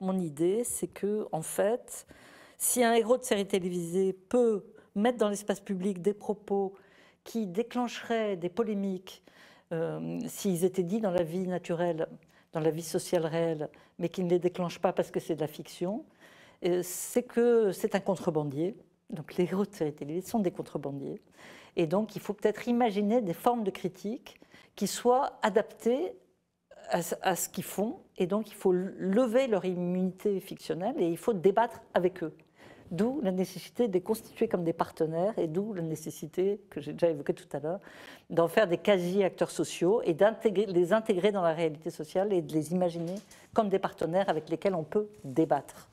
Mon idée, c'est que, en fait, si un héros de série télévisée peut mettre dans l'espace public des propos qui déclencheraient des polémiques, euh, s'ils étaient dits dans la vie naturelle, dans la vie sociale réelle, mais qui ne les déclenchent pas parce que c'est de la fiction, euh, c'est que c'est un contrebandier. Donc les héros de série télévisée sont des contrebandiers. Et donc il faut peut-être imaginer des formes de critique qui soient adaptées à, ce qu'ils font. Et donc il faut lever leur immunité fictionnelle et il faut débattre avec eux. D'où la nécessité de les constituer comme des partenaires et d'où la nécessité, que j'ai déjà évoquée tout à l'heure, d'en faire des quasi-acteurs sociaux et de les intégrer dans la réalité sociale et de les imaginer comme des partenaires avec lesquels on peut débattre.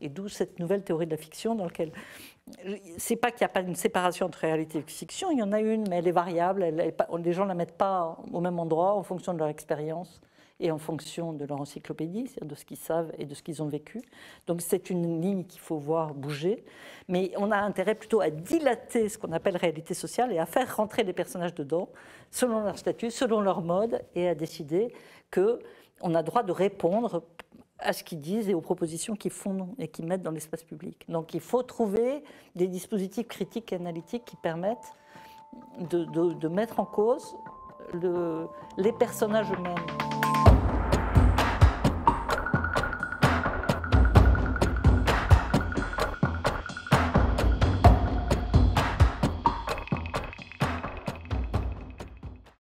Et d'où cette nouvelle théorie de la fiction dans laquelle c'est pas qu'il n'y a pas une séparation entre réalité et fiction, il y en a une, mais elle est variable. les gens ne la mettent pas au même endroit en fonction de leur expérience et en fonction de leur encyclopédie, c'est-à-dire de ce qu'ils savent et de ce qu'ils ont vécu. Donc c'est une ligne qu'il faut voir bouger, mais on a intérêt plutôt à dilater ce qu'on appelle réalité sociale et à faire rentrer les personnages dedans, selon leur statut, selon leur mode, et à décider que on a droit de répondre à ce qu'ils disent et aux propositions qu'ils font et qu'ils mettent dans l'espace public. Donc il faut trouver des dispositifs critiques et analytiques qui permettent de, mettre en cause le, les personnages eux-mêmes.